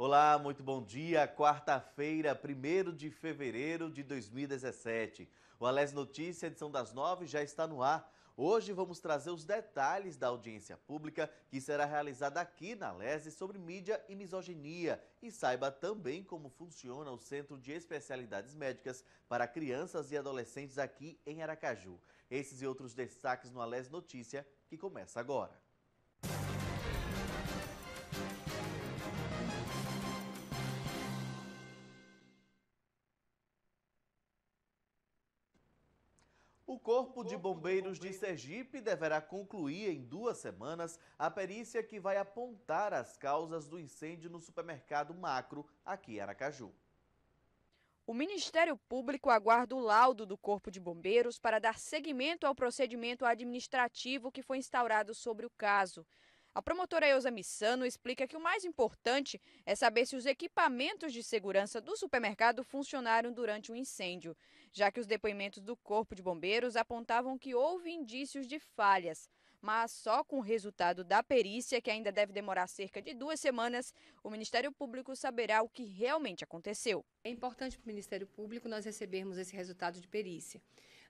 Olá, muito bom dia. Quarta-feira, 1 de fevereiro de 2017. O Alés Notícia, edição das nove, já está no ar. Hoje vamos trazer os detalhes da audiência pública que será realizada aqui na Lese sobre mídia e misoginia. E saiba também como funciona o Centro de Especialidades Médicas para Crianças e Adolescentes aqui em Aracaju. Esses e outros destaques no Alés Notícia, que começa agora. Corpo de Bombeiros de Sergipe deverá concluir em duas semanas a perícia que vai apontar as causas do incêndio no supermercado Macro, aqui em Aracaju. O Ministério Público aguarda o laudo do Corpo de Bombeiros para dar seguimento ao procedimento administrativo que foi instaurado sobre o caso. A promotora Eusa Missano explica que o mais importante é saber se os equipamentos de segurança do supermercado funcionaram durante o incêndio, já que os depoimentos do Corpo de Bombeiros apontavam que houve indícios de falhas. Mas só com o resultado da perícia, que ainda deve demorar cerca de duas semanas, o Ministério Público saberá o que realmente aconteceu. É importante para o Ministério Público nós recebermos esse resultado de perícia.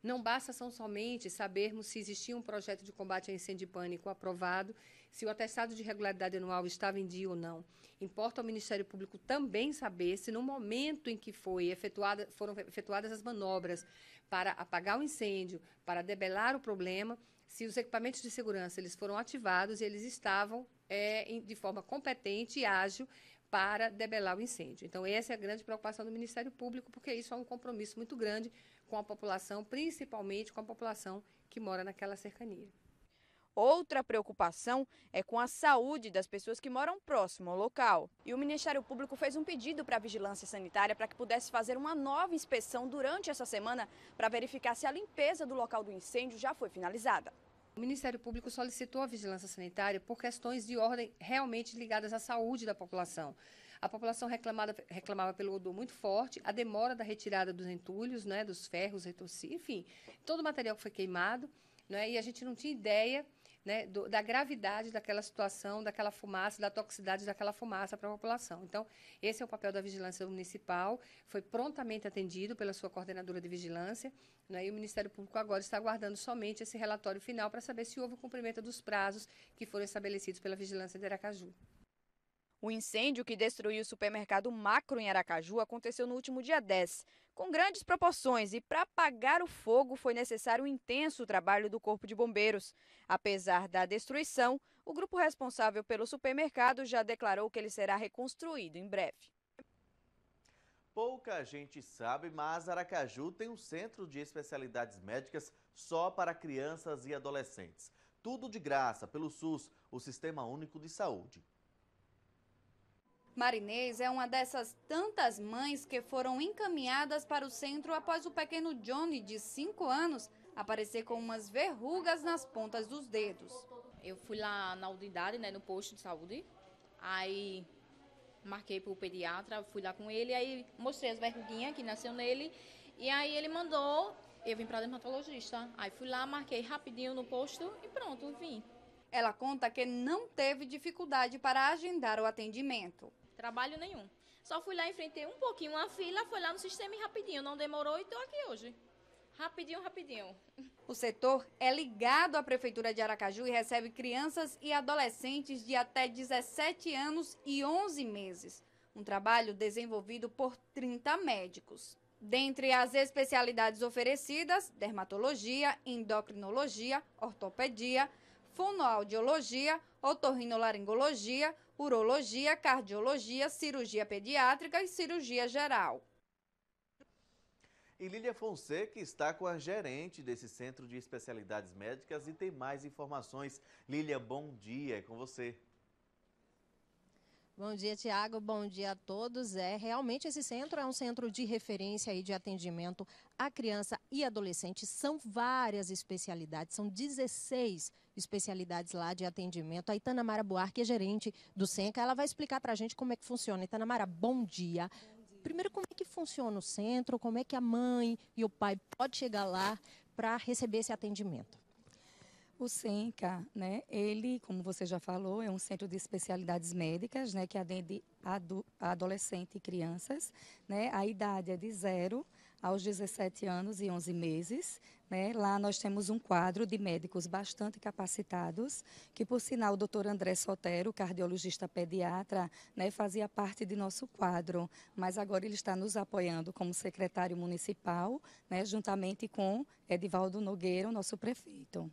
Não basta são somente sabermos se existia um projeto de combate a incêndio e pânico aprovado, se o atestado de regularidade anual estava em dia ou não. Importa ao Ministério Público também saber se no momento em que foi efetuada, foram efetuadas as manobras para apagar o incêndio, para debelar o problema, se os equipamentos de segurança eles foram ativados e eles estavam é, de forma competente e ágil para debelar o incêndio. Então, essa é a grande preocupação do Ministério Público, porque isso é um compromisso muito grande com a população, principalmente com a população que mora naquela cercania. Outra preocupação é com a saúde das pessoas que moram próximo ao local. E o Ministério Público fez um pedido para a Vigilância Sanitária para que pudesse fazer uma nova inspeção durante essa semana para verificar se a limpeza do local do incêndio já foi finalizada. O Ministério Público solicitou a vigilância sanitária por questões de ordem realmente ligadas à saúde da população. A população reclamava, reclamava pelo odor muito forte, a demora da retirada dos entulhos, né, dos ferros enfim, todo o material que foi queimado, né, e a gente não tinha ideia né, do, da gravidade daquela situação, daquela fumaça, da toxicidade daquela fumaça para a população. Então, esse é o papel da vigilância municipal, foi prontamente atendido pela sua coordenadora de vigilância, né, e o Ministério Público agora está aguardando somente esse relatório final para saber se houve o cumprimento dos prazos que foram estabelecidos pela vigilância de Aracaju. O incêndio que destruiu o supermercado Macro em Aracaju aconteceu no último dia 10, com grandes proporções, e para apagar o fogo foi necessário um intenso trabalho do Corpo de Bombeiros. Apesar da destruição, o grupo responsável pelo supermercado já declarou que ele será reconstruído em breve. Pouca gente sabe, mas Aracaju tem um centro de especialidades médicas só para crianças e adolescentes. Tudo de graça pelo SUS, o Sistema Único de Saúde. Marinês é uma dessas tantas mães que foram encaminhadas para o centro após o pequeno Johnny, de 5 anos, aparecer com umas verrugas nas pontas dos dedos. Eu fui lá na unidade, né, no posto de saúde, aí marquei para o pediatra, fui lá com ele, aí mostrei as verruguinhas que nasceu nele, e aí ele mandou, eu vim para dermatologista. Aí fui lá, marquei rapidinho no posto e pronto, vim. Ela conta que não teve dificuldade para agendar o atendimento. Trabalho nenhum. Só fui lá, enfrentei um pouquinho uma fila, foi lá no sistema e rapidinho. Não demorou e estou aqui hoje. Rapidinho, rapidinho. O setor é ligado à Prefeitura de Aracaju e recebe crianças e adolescentes de até 17 anos e 11 meses. Um trabalho desenvolvido por 30 médicos. Dentre as especialidades oferecidas, dermatologia, endocrinologia, ortopedia, fonoaudiologia, otorrinolaringologia, urologia, cardiologia, cirurgia pediátrica e cirurgia geral. E Lília Fonseca está com a gerente desse Centro de Especialidades Médicas e tem mais informações. Lília, bom dia, é com você. Bom dia, Tiago. Bom dia a todos. É, realmente esse centro é um centro de referência e de atendimento à criança e adolescente. São várias especialidades, são 16 especialidades lá de atendimento. A Itana Mara Buarque é gerente do SENCA. Ela vai explicar para a gente como é que funciona. Itana Mara, bom dia. Primeiro, como é que funciona o centro? Como é que a mãe e o pai podem chegar lá para receber esse atendimento? O SENCA, né, ele, como você já falou, é um centro de especialidades médicas, né, que atende adolescentes e crianças, né, a idade é de 0 aos 17 anos e 11 meses. Né? Lá nós temos um quadro de médicos bastante capacitados, que por sinal o doutor André Sotero, cardiologista pediatra, né, fazia parte de nosso quadro, mas agora ele está nos apoiando como secretário municipal, né, juntamente com Edivaldo Nogueira, nosso prefeito.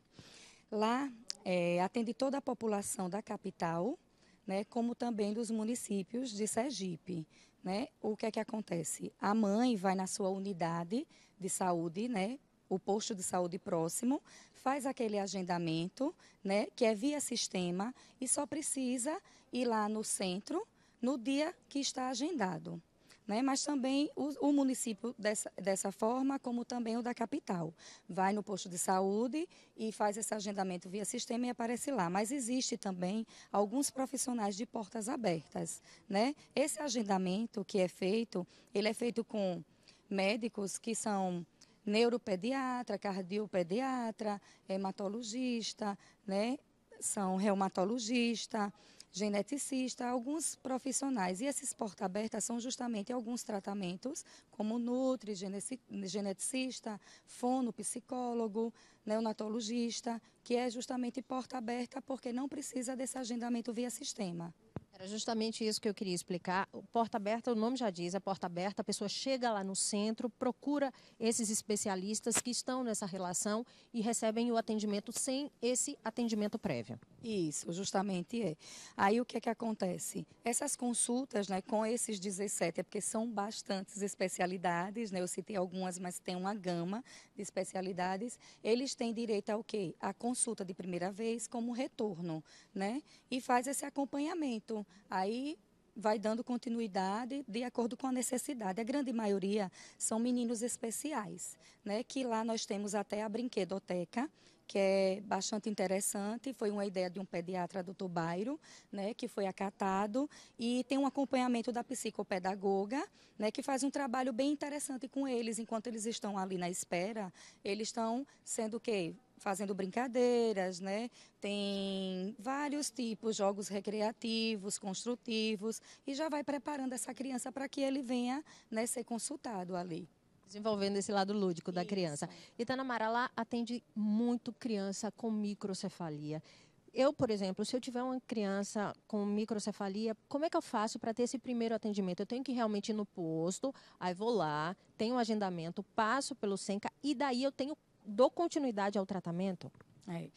Lá é, atende toda a população da capital, né, como também dos municípios de Sergipe né, o que é que acontece? A mãe vai na sua unidade de saúde, né, o posto de saúde próximo, faz aquele agendamento, né, que é via sistema e só precisa ir lá no centro no dia que está agendado né? mas também o, o, município dessa, dessa forma, como também o da capital. Vai no posto de saúde e faz esse agendamento via sistema e aparece lá. Mas existe também alguns profissionais de portas abertas. Né? Esse agendamento que é feito, ele é feito com médicos que são neuropediatra, cardiopediatra, hematologista, né? são reumatologista, geneticista, alguns profissionais. E esses porta abertas são justamente alguns tratamentos, como nutri, geneticista, fono, psicólogo, neonatologista, que é justamente porta aberta porque não precisa desse agendamento via sistema. Era justamente isso que eu queria explicar. Porta aberta, o nome já diz, é porta aberta, a pessoa chega lá no centro, procura esses especialistas que estão nessa relação e recebem o atendimento sem esse atendimento prévio. Isso, justamente é. Aí o que é que acontece? Essas consultas, né, com esses 17, é porque são bastantes especialidades, né? Eu citei algumas, mas tem uma gama de especialidades. Eles têm direito ao quê? A consulta de primeira vez como retorno, né? E faz esse acompanhamento Aí vai dando continuidade de acordo com a necessidade. A grande maioria são meninos especiais, né? Que lá nós temos até a brinquedoteca, que é bastante interessante. Foi uma ideia de um pediatra, doutor Bairo, né, que foi acatado. E tem um acompanhamento da psicopedagoga, né, que faz um trabalho bem interessante com eles. Enquanto eles estão ali na espera, eles estão sendo o quê? fazendo brincadeiras, né? Tem vários tipos, jogos recreativos, construtivos, e já vai preparando essa criança para que ele venha né, ser consultado ali. Desenvolvendo esse lado lúdico da Isso. criança. Itanamara, lá atende muito criança com microcefalia. Eu, por exemplo, se eu tiver uma criança com microcefalia, como é que eu faço para ter esse primeiro atendimento? Eu tenho que realmente ir no posto, aí vou lá, tenho um agendamento, passo pelo SENCA e daí eu tenho dou continuidade ao tratamento? É.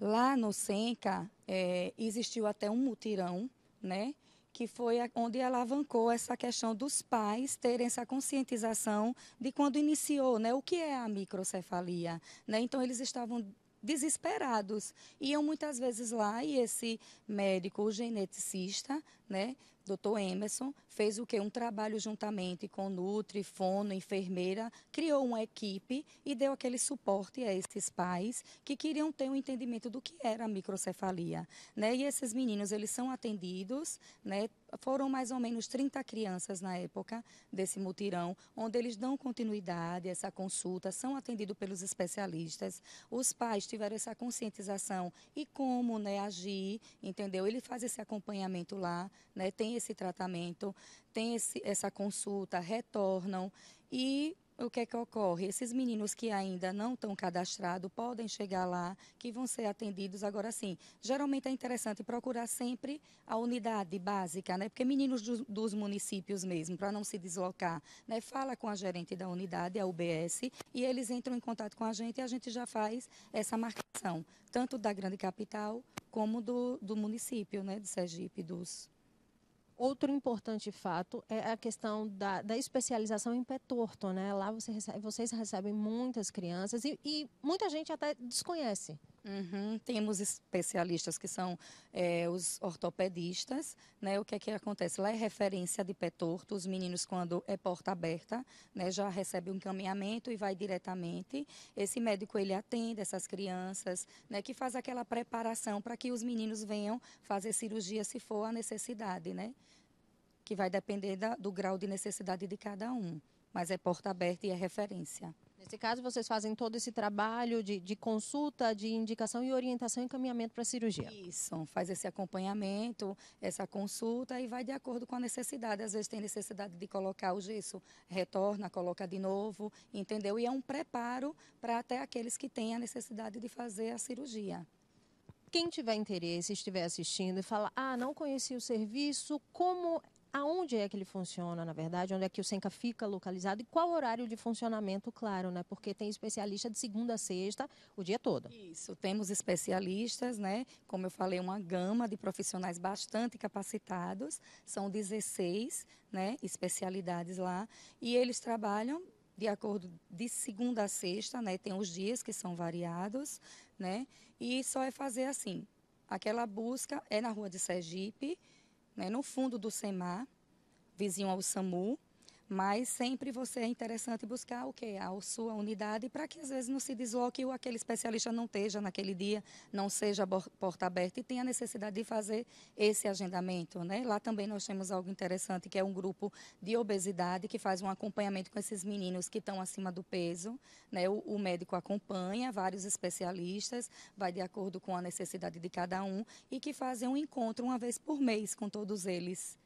Lá no SENCA, é, existiu até um mutirão, né? Que foi onde alavancou essa questão dos pais terem essa conscientização de quando iniciou, né, o que é a microcefalia, né? Então eles estavam desesperados, iam muitas vezes lá e esse médico, o geneticista, né, Dr. Emerson fez o que? Um trabalho juntamente com Nutri, Fono, enfermeira, criou uma equipe e deu aquele suporte a esses pais que queriam ter um entendimento do que era a microcefalia. Né? E esses meninos, eles são atendidos, né? foram mais ou menos 30 crianças na época desse mutirão, onde eles dão continuidade a essa consulta, são atendidos pelos especialistas. Os pais tiveram essa conscientização e como né, agir, entendeu? Ele faz esse acompanhamento lá, né, tem esse tratamento, tem esse, essa consulta, retornam e o que é que ocorre? Esses meninos que ainda não estão cadastrados podem chegar lá, que vão ser atendidos. Agora sim, geralmente é interessante procurar sempre a unidade básica, né? Porque meninos do, dos municípios mesmo, para não se deslocar, né? Fala com a gerente da unidade, a UBS, e eles entram em contato com a gente e a gente já faz essa marcação, tanto da grande capital como do, do município, né? De Sergipe, dos Outro importante fato é a questão da, da especialização em pé torto, né? Lá você recebe, vocês recebem muitas crianças e, e muita gente até desconhece. Uhum. Temos especialistas que são é, os ortopedistas, né? O que é que acontece? Lá é referência de pé torto, os meninos quando é porta aberta, né? Já recebe um encaminhamento e vai diretamente. Esse médico ele atende essas crianças, né? Que faz aquela preparação para que os meninos venham fazer cirurgia se for a necessidade, né? Que vai depender da, do grau de necessidade de cada um, mas é porta aberta e é referência. Nesse caso, vocês fazem todo esse trabalho de, de consulta, de indicação e orientação e encaminhamento para a cirurgia. Isso, faz esse acompanhamento, essa consulta e vai de acordo com a necessidade. Às vezes tem necessidade de colocar o gesso, retorna, coloca de novo, entendeu? E é um preparo para até aqueles que têm a necessidade de fazer a cirurgia. Quem tiver interesse, estiver assistindo e falar, ah, não conheci o serviço, como aonde é que ele funciona, na verdade, onde é que o Senca fica localizado e qual horário de funcionamento, claro, né? Porque tem especialista de segunda a sexta, o dia todo. Isso, temos especialistas, né? Como eu falei, uma gama de profissionais bastante capacitados, são 16, né, especialidades lá, e eles trabalham de acordo de segunda a sexta, né? Tem os dias que são variados, né? E só é fazer assim. Aquela busca é na rua de Sergipe, né, no fundo do SEMAR, vizinho ao SAMU, mas sempre você é interessante buscar o que a sua unidade para que às vezes não se desloque ou aquele especialista não esteja naquele dia, não seja porta aberta e tenha necessidade de fazer esse agendamento, né? Lá também nós temos algo interessante que é um grupo de obesidade que faz um acompanhamento com esses meninos que estão acima do peso, né? O, o médico acompanha vários especialistas, vai de acordo com a necessidade de cada um e que fazem um encontro uma vez por mês com todos eles.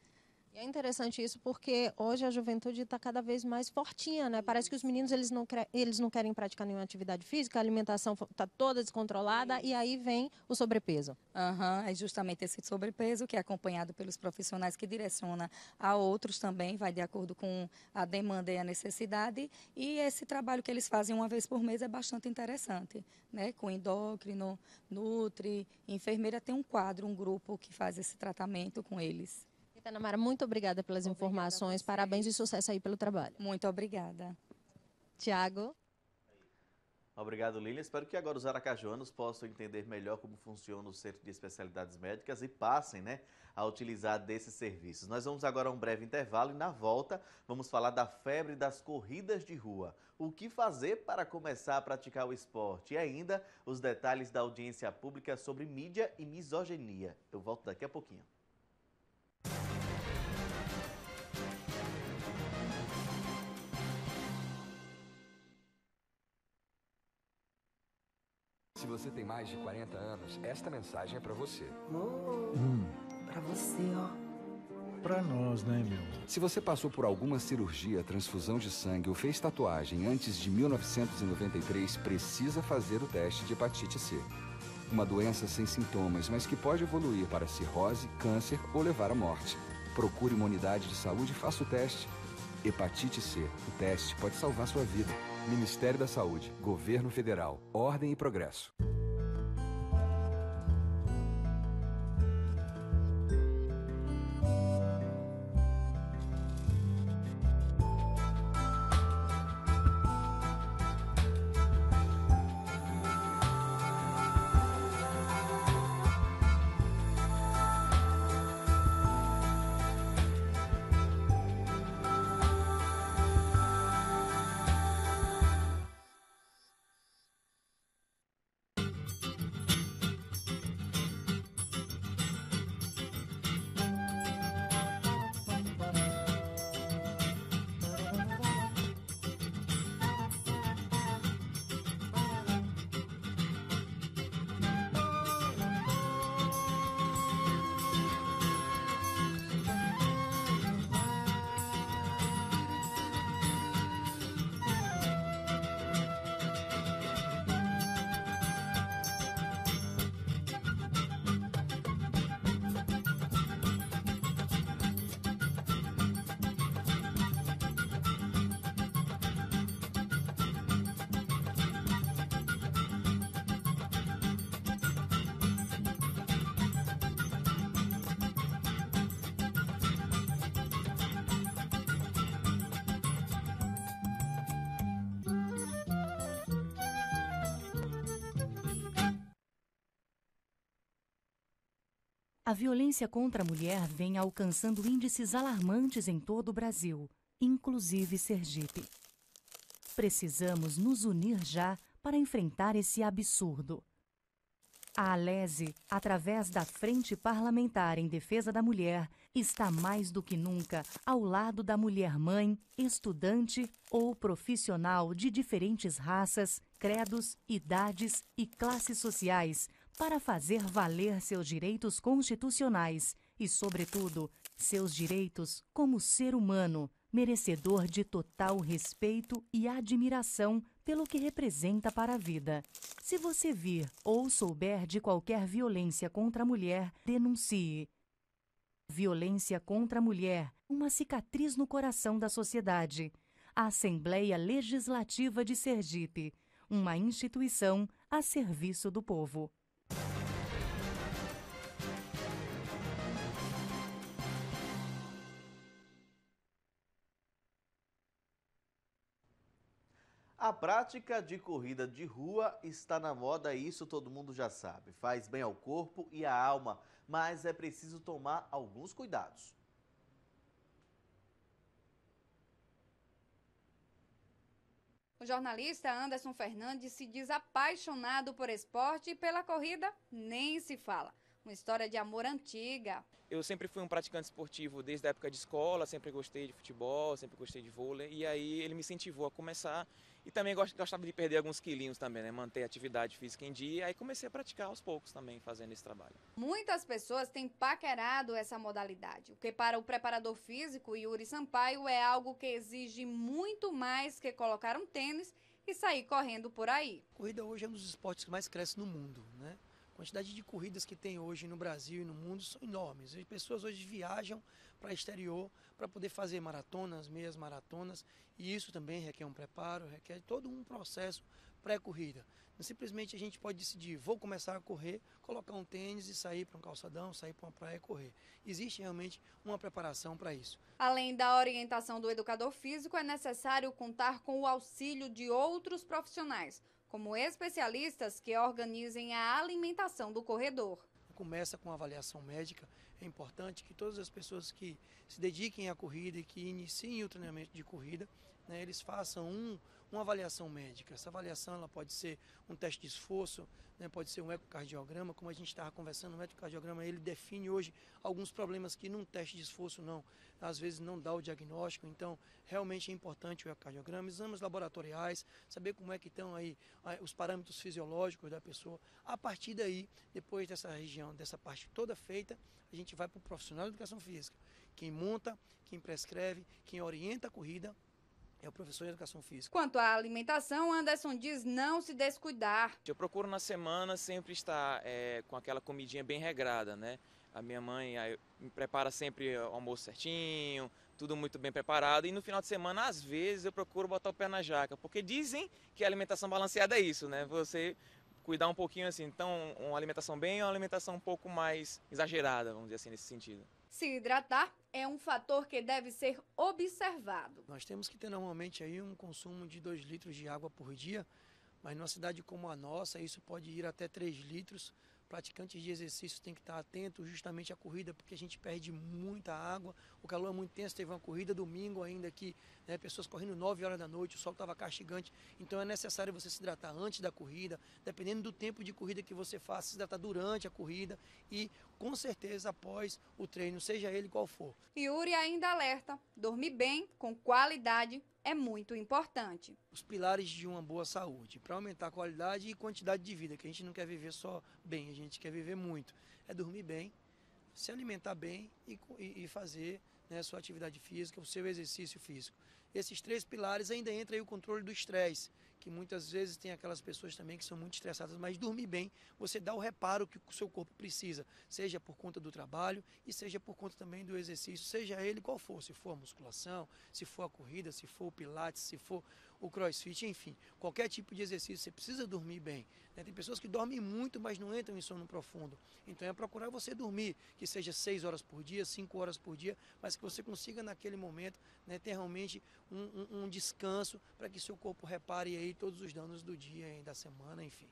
E é interessante isso porque hoje a juventude está cada vez mais fortinha, né? Parece que os meninos eles não, eles não querem praticar nenhuma atividade física, a alimentação está toda descontrolada e aí vem o sobrepeso. Uhum, é justamente esse sobrepeso que é acompanhado pelos profissionais que direciona a outros também, vai de acordo com a demanda e a necessidade. E esse trabalho que eles fazem uma vez por mês é bastante interessante, né? Com endócrino, nutri, enfermeira tem um quadro, um grupo que faz esse tratamento com eles. Tanamara, muito obrigada pelas obrigada informações. Parabéns e sucesso aí pelo trabalho. Muito obrigada. Tiago. Obrigado, Lilian. Espero que agora os aracajuanos possam entender melhor como funciona o Centro de Especialidades Médicas e passem né, a utilizar desses serviços. Nós vamos agora a um breve intervalo e na volta vamos falar da febre das corridas de rua. O que fazer para começar a praticar o esporte e ainda os detalhes da audiência pública sobre mídia e misoginia. Eu volto daqui a pouquinho. Você tem mais de 40 anos, esta mensagem é para você. Oh, hum. Para você, ó. Para nós, né, meu? Se você passou por alguma cirurgia, transfusão de sangue ou fez tatuagem antes de 1993, precisa fazer o teste de hepatite C. Uma doença sem sintomas, mas que pode evoluir para cirrose, câncer ou levar à morte. Procure uma unidade de saúde e faça o teste. Hepatite C. O teste pode salvar sua vida. Ministério da Saúde, Governo Federal, Ordem e Progresso. A violência contra a mulher vem alcançando índices alarmantes em todo o Brasil, inclusive Sergipe. Precisamos nos unir já para enfrentar esse absurdo. A Alese, através da Frente Parlamentar em Defesa da Mulher, está mais do que nunca ao lado da mulher mãe, estudante ou profissional de diferentes raças, credos, idades e classes sociais para fazer valer seus direitos constitucionais e, sobretudo, seus direitos como ser humano, merecedor de total respeito e admiração pelo que representa para a vida. Se você vir ou souber de qualquer violência contra a mulher, denuncie. Violência contra a mulher, uma cicatriz no coração da sociedade. A Assembleia Legislativa de Sergipe, uma instituição a serviço do povo. Prática de corrida de rua está na moda, isso todo mundo já sabe. Faz bem ao corpo e à alma, mas é preciso tomar alguns cuidados. O jornalista Anderson Fernandes se diz apaixonado por esporte e pela corrida nem se fala. Uma história de amor antiga. Eu sempre fui um praticante esportivo desde a época de escola, sempre gostei de futebol, sempre gostei de vôlei. E aí ele me incentivou a começar e também gostava de perder alguns quilinhos também, né? Manter a atividade física em dia. Aí comecei a praticar aos poucos também, fazendo esse trabalho. Muitas pessoas têm paquerado essa modalidade, o que para o preparador físico Yuri Sampaio é algo que exige muito mais que colocar um tênis e sair correndo por aí. Corrida hoje é um dos esportes que mais cresce no mundo, né? A quantidade de corridas que tem hoje no Brasil e no mundo são enormes. As pessoas hoje viajam para exterior para poder fazer maratonas, meias maratonas, e isso também requer um preparo, requer todo um processo pré-corrida. Simplesmente a gente pode decidir, vou começar a correr, colocar um tênis e sair para um calçadão, sair para uma praia e correr. Existe realmente uma preparação para isso. Além da orientação do educador físico, é necessário contar com o auxílio de outros profissionais, como especialistas que organizem a alimentação do corredor. Começa com avaliação médica. É importante que todas as pessoas que se dediquem à corrida e que iniciem o treinamento de corrida, né, eles façam um, uma avaliação médica. Essa avaliação ela pode ser um teste de esforço, né, pode ser um ecocardiograma, como a gente estava conversando, o ecocardiograma ele define hoje alguns problemas que num teste de esforço não, às vezes não dá o diagnóstico, então realmente é importante o ecocardiograma, exames laboratoriais, saber como é que estão aí os parâmetros fisiológicos da pessoa. A partir daí, depois dessa região, dessa parte toda feita, a gente vai para o profissional de educação física. Quem monta, quem prescreve, quem orienta a corrida é o professor de educação física. Quanto à alimentação, Anderson diz não se descuidar. Eu procuro na semana sempre estar é, com aquela comidinha bem regrada, né? A minha mãe me prepara sempre o almoço certinho, tudo muito bem preparado. E no final de semana, às vezes, eu procuro botar o pé na jaca, porque dizem que a alimentação balanceada é isso, né? Você cuidar um pouquinho assim. Então, uma alimentação bem e uma alimentação um pouco mais exagerada, vamos dizer assim, nesse sentido. Se hidratar é um fator que deve ser observado. Nós temos que ter normalmente aí um consumo de 2 litros de água por dia, mas numa cidade como a nossa, isso pode ir até 3 litros. Praticantes de exercício têm que estar atentos justamente à corrida, porque a gente perde muita água, o calor é muito intenso, teve uma corrida domingo ainda aqui, né, pessoas correndo 9 horas da noite, o sol estava castigante, então é necessário você se hidratar antes da corrida, dependendo do tempo de corrida que você faça, se hidratar durante a corrida e com certeza após o treino, seja ele qual for. Yuri ainda alerta, dormir bem, com qualidade, é muito importante. Os pilares de uma boa saúde, para aumentar a qualidade e quantidade de vida, que a gente não quer viver só bem, a gente quer viver muito. É dormir bem, se alimentar bem e, e fazer né, sua atividade física, o seu exercício físico. Esses três pilares ainda entra aí o controle do estresse, que muitas vezes tem aquelas pessoas também que são muito estressadas, mas dormir bem, você dá o reparo que o seu corpo precisa, seja por conta do trabalho e seja por conta também do exercício, seja ele qual for, se for a musculação, se for a corrida, se for o pilates, se for o crossfit, enfim, qualquer tipo de exercício, você precisa dormir bem. Né? Tem pessoas que dormem muito, mas não entram em sono profundo. Então é procurar você dormir, que seja 6 horas por dia, 5 horas por dia, mas que você consiga naquele momento né, ter realmente um, um, um descanso para que seu corpo repare aí todos os danos do dia e da semana, enfim.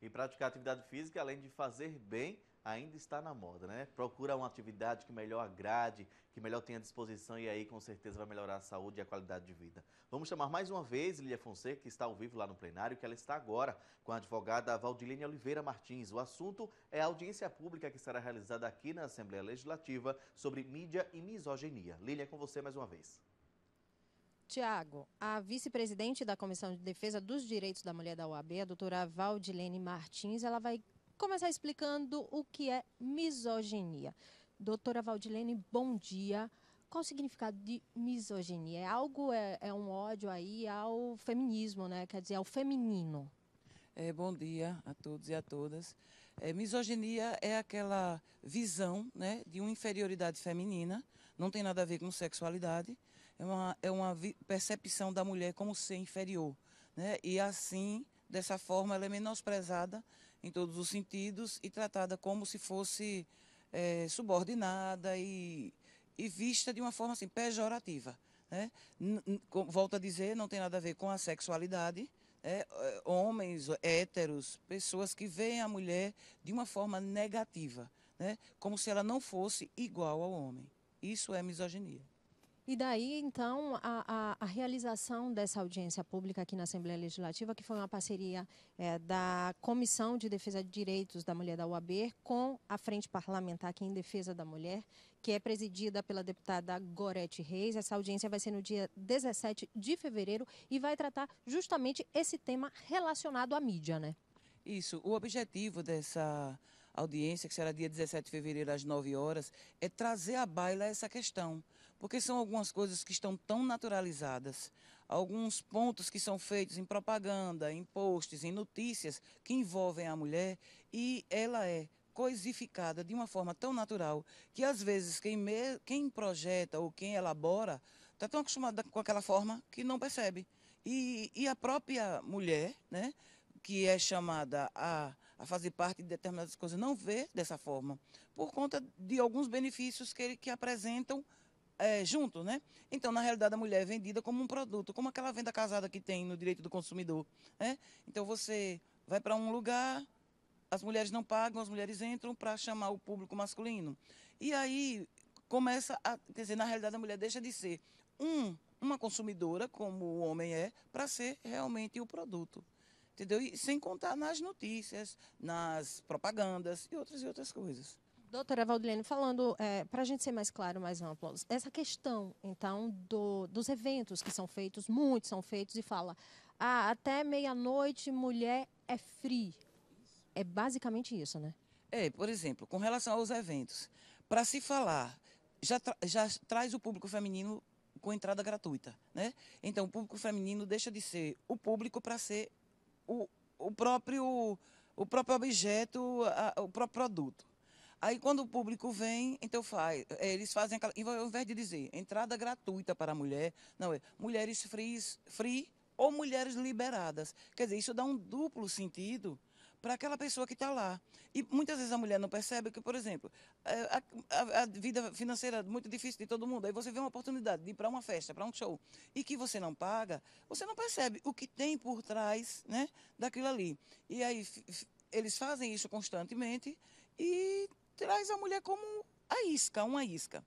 E praticar atividade física, além de fazer bem, ainda está na moda, né? Procura uma atividade que melhor agrade, que melhor tenha disposição e aí com certeza vai melhorar a saúde e a qualidade de vida. Vamos chamar mais uma vez Lilia Fonseca, que está ao vivo lá no plenário, que ela está agora com a advogada Valdilene Oliveira Martins. O assunto é a audiência pública que será realizada aqui na Assembleia Legislativa sobre mídia e misoginia. Lília, com você mais uma vez. Tiago, a vice-presidente da Comissão de Defesa dos Direitos da Mulher da UAB, a doutora Valdilene Martins, ela vai começar explicando o que é misoginia. Doutora Valdilene, bom dia. Qual o significado de misoginia? É algo, é, é um ódio aí ao feminismo, né? Quer dizer, ao feminino. É, bom dia a todos e a todas. É, misoginia é aquela visão né, de uma inferioridade feminina, não tem nada a ver com sexualidade, é uma, é uma percepção da mulher como ser inferior. Né? E assim, dessa forma, ela é menosprezada em todos os sentidos e tratada como se fosse é, subordinada e, e, vista de uma forma assim, pejorativa. Né? volto a dizer, não tem nada a ver com a sexualidade. É, homens, héteros, pessoas que veem a mulher de uma forma negativa, né? como se ela não fosse igual ao homem. Isso é misoginia. E daí, então, a, a, a, realização dessa audiência pública aqui na Assembleia Legislativa, que foi uma parceria é, da Comissão de Defesa de Direitos da Mulher da UAB com a Frente Parlamentar aqui em Defesa da Mulher, que é presidida pela deputada Gorete Reis. Essa audiência vai ser no dia 17 de fevereiro e vai tratar justamente esse tema relacionado à mídia, né? Isso. O objetivo dessa audiência, que será dia 17 de fevereiro às 9 horas, é trazer à baila essa questão porque são algumas coisas que estão tão naturalizadas, alguns pontos que são feitos em propaganda, em posts, em notícias que envolvem a mulher e ela é coisificada de uma forma tão natural que às vezes quem, me, quem projeta ou quem elabora está tão acostumada com aquela forma que não percebe. E, e a própria mulher, né, que é chamada a, a fazer parte de determinadas coisas, não vê dessa forma, por conta de alguns benefícios que, que apresentam é, junto, né? Então, na realidade, a mulher é vendida como um produto, como aquela venda casada que tem no direito do consumidor. Né? Então, você vai para um lugar, as mulheres não pagam, as mulheres entram para chamar o público masculino. E aí começa a. Quer dizer, na realidade, a mulher deixa de ser um, uma consumidora, como o homem é, para ser realmente o produto. Entendeu? E sem contar nas notícias, nas propagandas e outras e outras coisas. Doutora Valdilene, falando, é, para a gente ser mais claro, mais amplo, essa questão, então, do, dos eventos que são feitos, muitos são feitos, e fala, ah, até meia-noite mulher é free. É basicamente isso, né? É, por exemplo, com relação aos eventos, para se falar, já, tra já traz o público feminino com entrada gratuita, né? Então, o público feminino deixa de ser o público para ser o, o, próprio, o próprio objeto, a, o próprio produto. Aí quando o público vem, então faz, é, eles fazem aquela, ao invés de dizer entrada gratuita para a mulher, não é mulheres free, free ou mulheres liberadas. Quer dizer, isso dá um duplo sentido para aquela pessoa que está lá. E muitas vezes a mulher não percebe que, por exemplo, é, a, a, a, vida financeira é muito difícil de todo mundo. Aí você vê uma oportunidade de ir para uma festa, para um show, e que você não paga, você não percebe o que tem por trás né, daquilo ali. E aí eles fazem isso constantemente e traz a mulher como a isca, uma isca.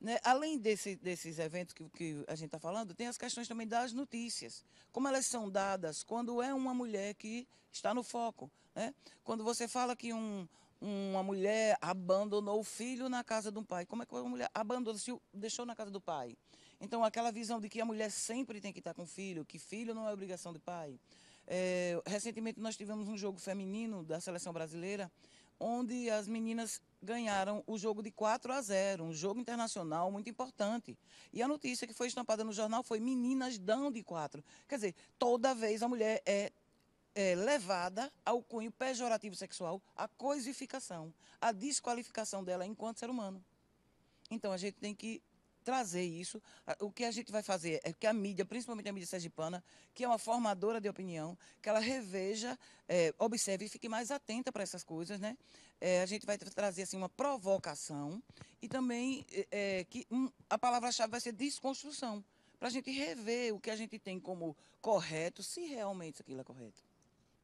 Né? Além desse, desses eventos que, que a gente está falando, tem as questões também das notícias. Como elas são dadas quando é uma mulher que está no foco. Né? Quando você fala que um, uma mulher abandonou o filho na casa um pai, como é que uma mulher abandonou, deixou na casa do pai? Então, aquela visão de que a mulher sempre tem que estar com o filho, que filho não é obrigação de pai. É, recentemente nós tivemos um jogo feminino da seleção brasileira onde as meninas ganharam o jogo de 4 a 0, um jogo internacional muito importante. E a notícia que foi estampada no jornal foi meninas dão de 4. Quer dizer, toda vez a mulher é, é levada ao cunho pejorativo sexual, a coisificação, a desqualificação dela enquanto ser humano. Então a gente tem que trazer isso. O que a gente vai fazer é que a mídia, principalmente a mídia sergipana, que é uma formadora de opinião, que ela reveja, é, observe e fique mais atenta para essas coisas, né? É, a gente vai trazer assim uma provocação e também é, é que um, a palavra-chave vai ser desconstrução, para a gente rever o que a gente tem como correto, se realmente aquilo é correto.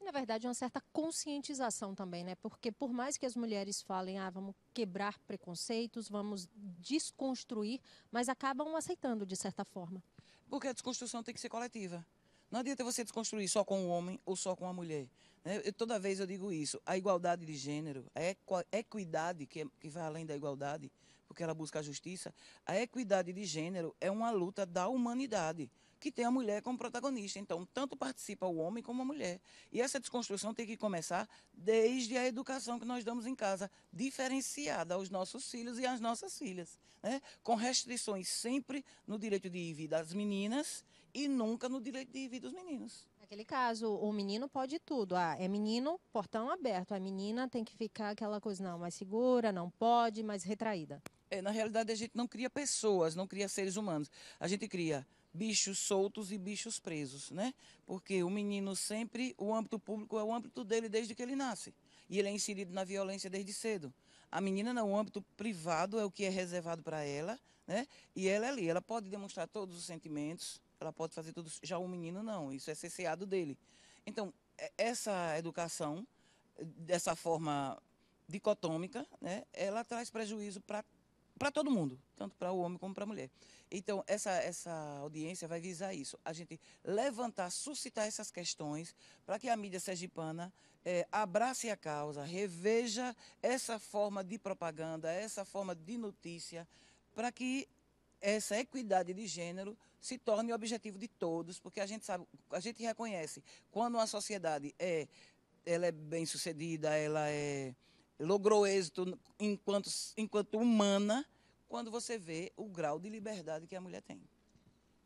Na verdade, uma certa conscientização também, né? Porque por mais que as mulheres falem, ah, vamos quebrar preconceitos, vamos desconstruir, mas acabam aceitando de certa forma. Porque a desconstrução tem que ser coletiva. Não adianta você desconstruir só com o homem ou só com a mulher. Né? Eu, toda vez eu digo isso. A igualdade de gênero, a equidade, que, é, que vai além da igualdade, porque ela busca a justiça, a equidade de gênero é uma luta da humanidade que tem a mulher como protagonista. Então, tanto participa o homem como a mulher. E essa desconstrução tem que começar desde a educação que nós damos em casa, diferenciada aos nossos filhos e às nossas filhas, né? com restrições sempre no direito de ir das meninas e nunca no direito de ir dos meninos. Naquele caso, o menino pode tudo. Ah, é menino, portão aberto. A menina tem que ficar aquela coisa, não, mais segura, não pode, mais retraída. É, na realidade, a gente não cria pessoas, não cria seres humanos. A gente cria bichos soltos e bichos presos, né? Porque o menino sempre, o âmbito público é o âmbito dele desde que ele nasce. E ele é inserido na violência desde cedo. A menina não, o âmbito privado é o que é reservado para ela, né? E ela é ali, ela pode demonstrar todos os sentimentos, ela pode fazer tudo. Já o menino não, isso é cesseado dele. Então, é, essa educação, dessa forma dicotômica, né? Ela traz prejuízo para para todo mundo, tanto para o homem como para a mulher. Então, essa, essa audiência vai visar isso, a gente levantar, suscitar essas questões para que a mídia sergipana é, abrace a causa, reveja essa forma de propaganda, essa forma de notícia, para que essa equidade de gênero se torne objetivo de todos, porque a gente sabe, a gente reconhece quando uma sociedade é, ela é bem sucedida, ela é logrou êxito enquanto, enquanto humana quando você vê o grau de liberdade que a mulher tem.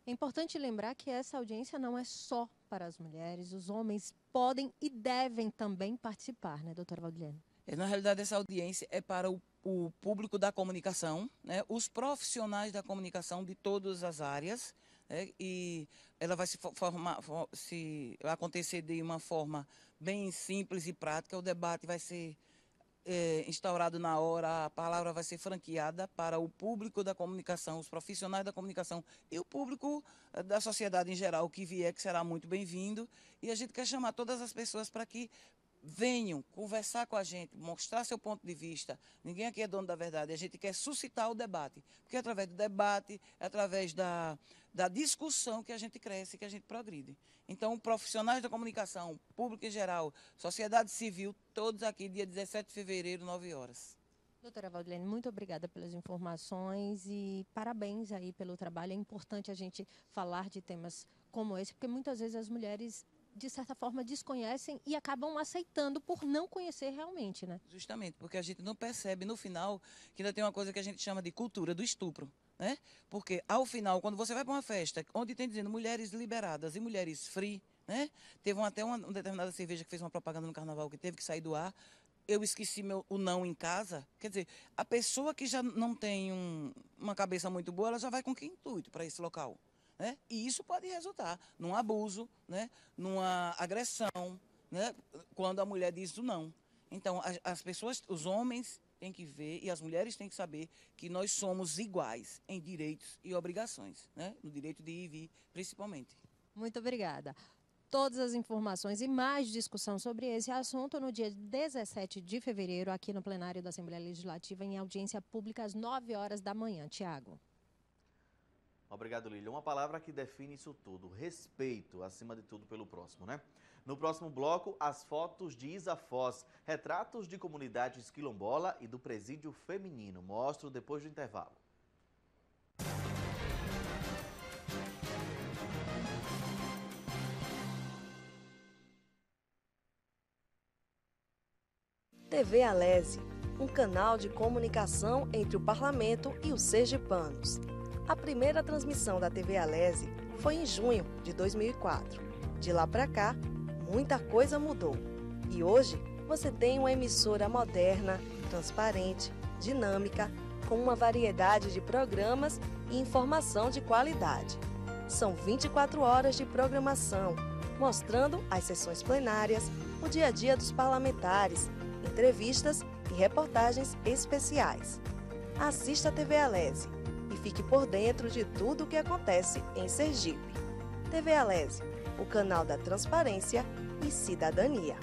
É importante lembrar que essa audiência não é só para as mulheres, os homens podem e devem também participar, né, doutora Valdilene? É, na realidade, essa audiência é para o, o público da comunicação, né, os profissionais da comunicação de todas as áreas, né, e ela vai se formar, se acontecer de uma forma bem simples e prática. O debate vai ser é, instaurado na hora, a palavra vai ser franqueada para o público da comunicação, os profissionais da comunicação e o público eh, da sociedade em geral que vier, que será muito bem-vindo. E a gente quer chamar todas as pessoas para que venham conversar com a gente, mostrar seu ponto de vista. Ninguém aqui é dono da verdade. A gente quer suscitar o debate, porque é através do debate, é através da, da discussão que a gente cresce, que a gente progride. Então, profissionais da comunicação, público em geral, sociedade civil, todos aqui, dia 17 de fevereiro, 9 horas. Doutora Valdilene, muito obrigada pelas informações e parabéns aí pelo trabalho. É importante a gente falar de temas como esse, porque muitas vezes as mulheres de certa forma, desconhecem e acabam aceitando por não conhecer realmente, né? Justamente, porque a gente não percebe no final que ainda tem uma coisa que a gente chama de cultura do estupro. Né? Porque ao final, quando você vai para uma festa onde tem dizendo mulheres liberadas e mulheres free, né? Teve até uma, uma, determinada cerveja que fez uma propaganda no carnaval que teve que sair do ar. Eu esqueci meu, o não em casa. Quer dizer, a pessoa que já não tem um, uma cabeça muito boa, ela já vai com que intuito para esse local? Né? E isso pode resultar num abuso, né? numa agressão, né? quando a mulher diz o não. Então, as, as pessoas, os homens têm que ver e as mulheres têm que saber que nós somos iguais em direitos e obrigações, né? no direito de ir e vir, principalmente. Muito obrigada. Todas as informações e mais discussão sobre esse assunto no dia 17 de fevereiro, aqui no plenário da Assembleia Legislativa, em audiência pública, às 9 horas da manhã. Tiago. Obrigado, Lília. Uma palavra que define isso tudo: respeito, acima de tudo, pelo próximo, né? No próximo bloco, as fotos de Isa Foz, retratos de comunidades quilombola e do presídio feminino. Mostro depois do intervalo. TV Alese, um canal de comunicação entre o parlamento e os sergipanos. A primeira transmissão da TV Alese foi em junho de 2004. De lá para cá, muita coisa mudou. E hoje você tem uma emissora moderna, transparente, dinâmica, com uma variedade de programas e informação de qualidade. São 24 horas de programação, mostrando as sessões plenárias, o dia a dia dos parlamentares, entrevistas e reportagens especiais. Assista a TV Alese fique por dentro de tudo o que acontece em Sergipe. TV Alese, o canal da transparência e cidadania.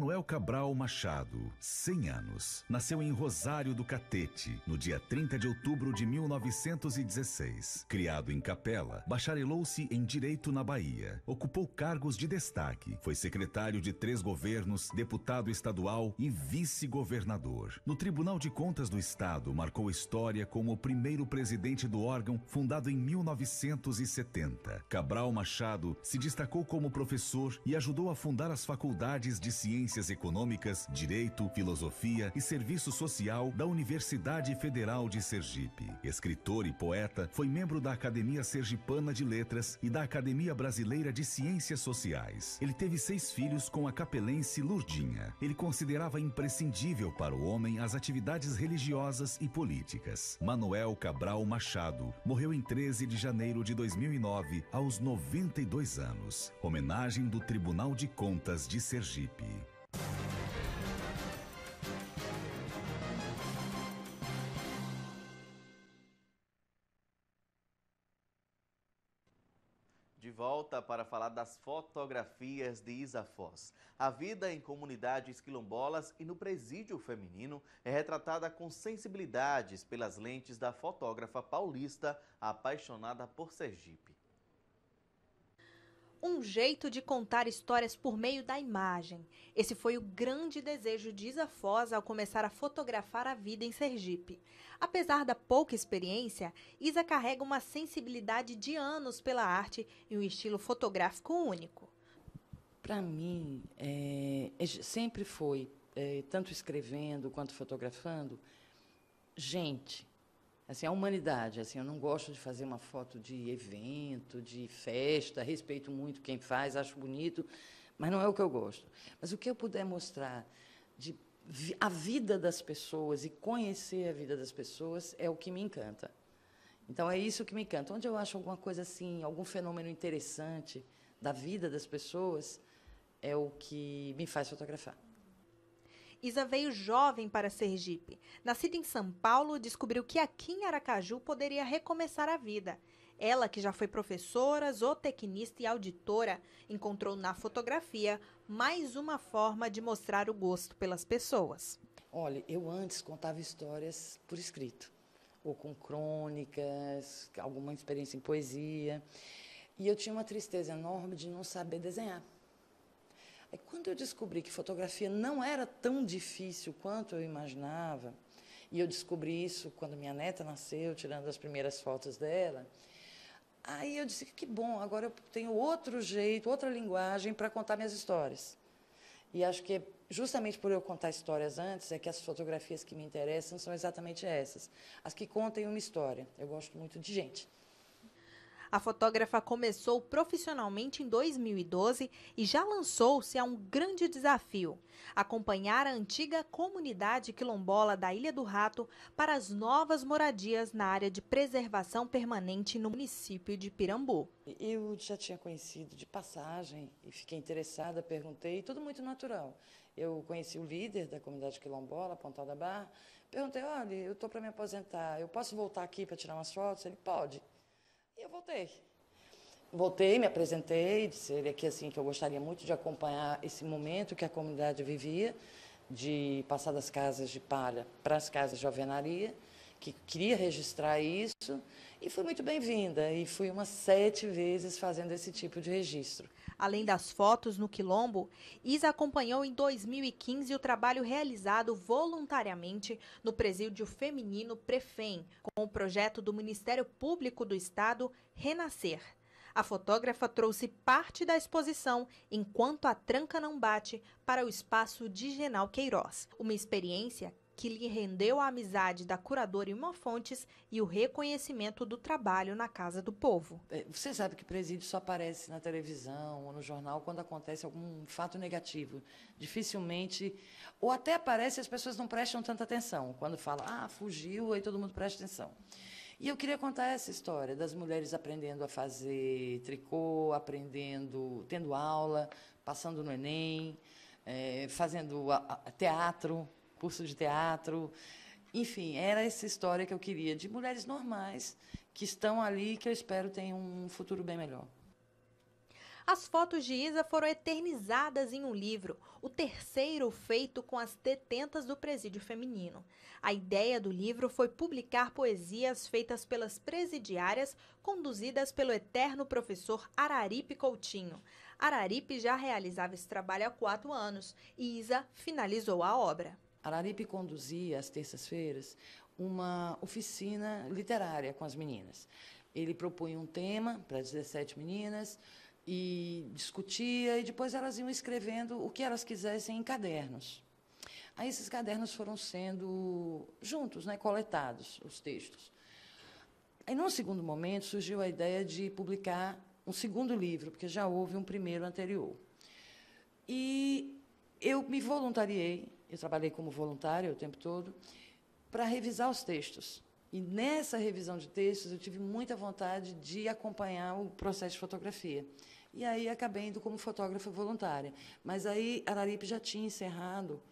Manuel Cabral Machado, 100 anos. Nasceu em Rosário do Catete, no dia 30 de outubro de 1916. Criado em Capela, bacharelou-se em Direito na Bahia. Ocupou cargos de destaque. Foi secretário de três governos, deputado estadual e vice-governador. No Tribunal de Contas do Estado, marcou história como o primeiro presidente do órgão, fundado em 1970. Cabral Machado se destacou como professor e ajudou a fundar as faculdades de ciências Ciências Econômicas, Direito, Filosofia e Serviço Social da Universidade Federal de Sergipe. Escritor e poeta, foi membro da Academia Sergipana de Letras e da Academia Brasileira de Ciências Sociais. Ele teve seis filhos com a capelense Lurdinha. Ele considerava imprescindível para o homem as atividades religiosas e políticas. Manuel Cabral Machado morreu em 13 de janeiro de 2009, aos 92 anos. Homenagem do Tribunal de Contas de Sergipe. Das fotografias de Isa Foz. A vida em comunidades quilombolas e no presídio feminino é retratada com sensibilidades pelas lentes da fotógrafa paulista apaixonada por Sergipe um jeito de contar histórias por meio da imagem. Esse foi o grande desejo de Isa Foz ao começar a fotografar a vida em Sergipe. Apesar da pouca experiência, Isa carrega uma sensibilidade de anos pela arte e um estilo fotográfico único. Para mim, é, sempre foi, é, tanto escrevendo quanto fotografando, gente, assim, a humanidade. Assim, eu não gosto de fazer uma foto de evento, de festa, respeito muito quem faz, acho bonito, mas não é o que eu gosto. Mas o que eu puder mostrar de a vida das pessoas e conhecer a vida das pessoas é o que me encanta. Então é isso que me encanta. Onde eu acho alguma coisa assim, algum fenômeno interessante da vida das pessoas, é o que me faz fotografar. Isa veio jovem para Sergipe. Nascida em São Paulo, descobriu que aqui em Aracaju poderia recomeçar a vida. Ela, que já foi professora, zootecnista e auditora, encontrou na fotografia mais uma forma de mostrar o gosto pelas pessoas. Olha, eu antes contava histórias por escrito, ou com crônicas, alguma experiência em poesia. E eu tinha uma tristeza enorme de não saber desenhar. Aí, quando eu descobri que fotografia não era tão difícil quanto eu imaginava, e eu descobri isso quando minha neta nasceu, tirando as primeiras fotos dela, aí eu disse que bom, agora eu tenho outro jeito, outra linguagem para contar minhas histórias. E acho que justamente por eu contar histórias antes, é que as fotografias que me interessam são exatamente essas. As que contem uma história. Eu gosto muito de gente. A fotógrafa começou profissionalmente em 2012 e já lançou-se a um grande desafio: acompanhar a antiga comunidade quilombola da Ilha do Rato para as novas moradias na área de preservação permanente no município de Pirambu. Eu já tinha conhecido de passagem e fiquei interessada, perguntei, tudo muito natural. Eu conheci o líder da comunidade quilombola, Pontal da Barra, perguntei: olha, eu estou para me aposentar, eu posso voltar aqui para tirar umas fotos? Ele pode. E eu voltei. voltei, me apresentei, disse ele aqui assim que eu gostaria muito de acompanhar esse momento que a comunidade vivia, de passar das casas de palha para as casas de alvenaria, que queria registrar isso e fui muito bem-vinda e fui umas sete vezes fazendo esse tipo de registro. Além das fotos no Quilombo, Isa acompanhou em 2015 o trabalho realizado voluntariamente no Presídio Feminino Prefem, com o projeto do Ministério Público do Estado Renascer. A fotógrafa trouxe parte da exposição Enquanto a Tranca Não Bate para o espaço de Genal Queiroz, uma experiência que lhe rendeu a amizade da curadora Ilma Fontes e o reconhecimento do trabalho na Casa do Povo. É, você sabe que presídio só aparece na televisão ou no jornal quando acontece algum fato negativo. Dificilmente, ou até aparece e as pessoas não prestam tanta atenção. Quando fala, ah, fugiu, aí todo mundo presta atenção. E eu queria contar essa história das mulheres aprendendo a fazer tricô, aprendendo, tendo aula, passando no Enem, é, fazendo teatro, curso de teatro. Enfim, era essa história que eu queria, de mulheres normais que estão ali que eu espero tenham um futuro bem melhor. As fotos de Isa foram eternizadas em um livro, o terceiro feito com as detentas do presídio feminino. A ideia do livro foi publicar poesias feitas pelas presidiárias, conduzidas pelo eterno professor Araripe Coutinho. Araripe já realizava esse trabalho há quatro anos e Isa finalizou a obra. Araripe conduzia, às terças-feiras, uma oficina literária com as meninas. Ele propunha um tema para 17 meninas e discutia, e depois elas iam escrevendo o que elas quisessem em cadernos. Aí esses cadernos foram sendo juntos, né, coletados, os textos. Aí, num segundo momento, surgiu a ideia de publicar um segundo livro, porque já houve um primeiro anterior. E eu me voluntariei eu trabalhei como voluntária o tempo todo, para revisar os textos. E nessa revisão de textos, eu tive muita vontade de acompanhar o processo de fotografia. E aí acabei indo como fotógrafa voluntária. Mas aí Araripe já tinha encerrado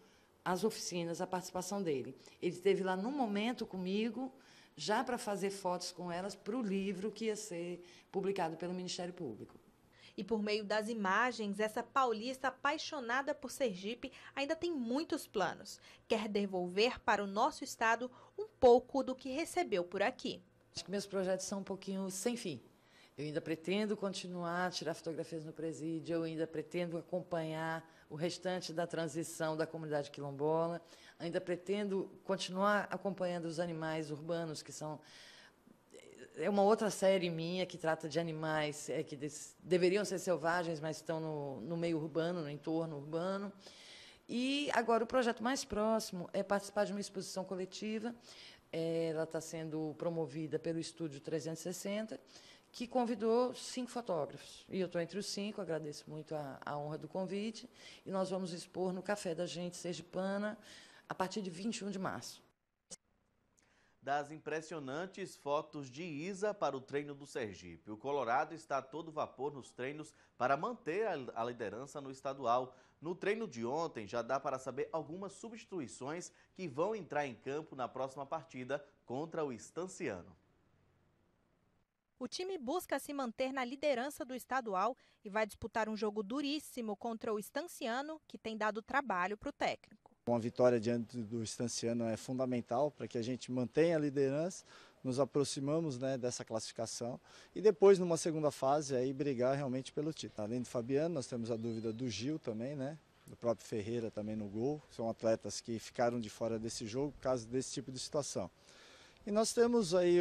as oficinas, a participação dele. Ele esteve lá num momento comigo, já para fazer fotos com elas para o livro que ia ser publicado pelo Ministério Público. E por meio das imagens, essa paulista apaixonada por Sergipe ainda tem muitos planos. Quer devolver para o nosso estado um pouco do que recebeu por aqui. Acho que meus projetos são um pouquinho sem fim. Eu ainda pretendo continuar a tirar fotografias no presídio, eu ainda pretendo acompanhar o restante da transição da comunidade quilombola, ainda pretendo continuar acompanhando os animais urbanos que são é uma outra série minha que trata de animais é, que des, deveriam ser selvagens, mas estão no, no meio urbano, no entorno urbano. E agora o projeto mais próximo é participar de uma exposição coletiva. É, ela está sendo promovida pelo Estúdio 360, que convidou cinco fotógrafos. E eu estou entre os cinco, agradeço muito a, a honra do convite. E nós vamos expor no Café da Gente Sergipana a partir de 21 de março das impressionantes fotos de Isa para o treino do Sergipe. O Colorado está a todo vapor nos treinos para manter a liderança no estadual. No treino de ontem, já dá para saber algumas substituições que vão entrar em campo na próxima partida contra o Estanciano. O time busca se manter na liderança do estadual e vai disputar um jogo duríssimo contra o Estanciano, que tem dado trabalho para o técnico. Uma vitória diante do Estanciano é fundamental para que a gente mantenha a liderança, nos aproximamos né, dessa classificação e depois numa segunda fase aí brigar realmente pelo título. Além do Fabiano, nós temos a dúvida do Gil também, né? Do próprio Ferreira também no gol. São atletas que ficaram de fora desse jogo por causa desse tipo de situação. E nós temos aí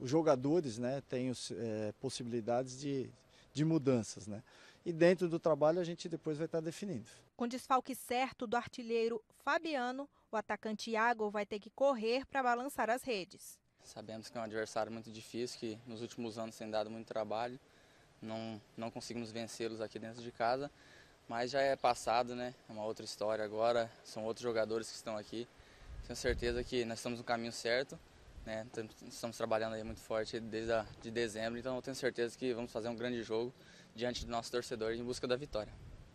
os jogadores, né? Tem é, possibilidades de, de mudanças, né? E dentro do trabalho a gente depois vai estar definindo. Com desfalque certo do artilheiro Fabiano, o atacante Iago vai ter que correr para balançar as redes. Sabemos que é um adversário muito difícil, que nos últimos anos tem dado muito trabalho. Não, não conseguimos vencê-los aqui dentro de casa, mas já é passado, né? É uma outra história agora, são outros jogadores que estão aqui. Tenho certeza que nós estamos no caminho certo, né? Estamos trabalhando aí muito forte desde a, de dezembro, então eu tenho certeza que vamos fazer um grande jogo diante do nosso torcedor em busca da vitória.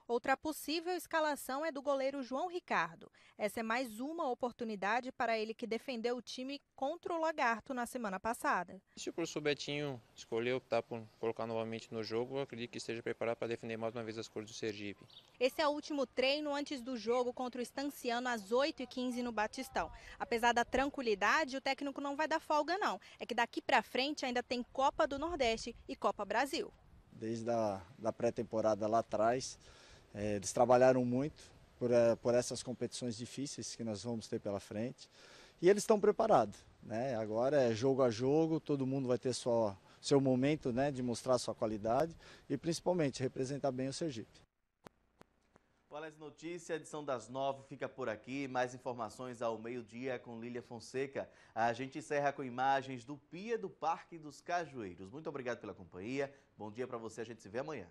Outra possível escalação é do goleiro João Ricardo. Essa é mais uma oportunidade para ele que defendeu o time contra o Lagarto na semana passada. Se o professor Betinho escolheu optar por colocar novamente no jogo, eu acredito que esteja preparado para defender mais uma vez as cores do Sergipe. Esse é o último treino antes do jogo contra o Estanciano às 8h15 no Batistão. Apesar da tranquilidade, o técnico não vai dar folga não. É que daqui para frente ainda tem Copa do Nordeste e Copa Brasil. Desde a da pré-temporada lá atrás, é, eles trabalharam muito por, é, por essas competições difíceis que nós vamos ter pela frente. E eles estão preparados. Né? Agora é jogo a jogo, todo mundo vai ter sua, seu momento né, de mostrar sua qualidade e principalmente representar bem o Sergipe. Ales Notícia, edição das nove, fica por aqui. Mais informações ao meio-dia com Lília Fonseca. A gente encerra com imagens do Pia do Parque dos Cajueiros. Muito obrigado pela companhia. Bom dia para você, a gente se vê amanhã.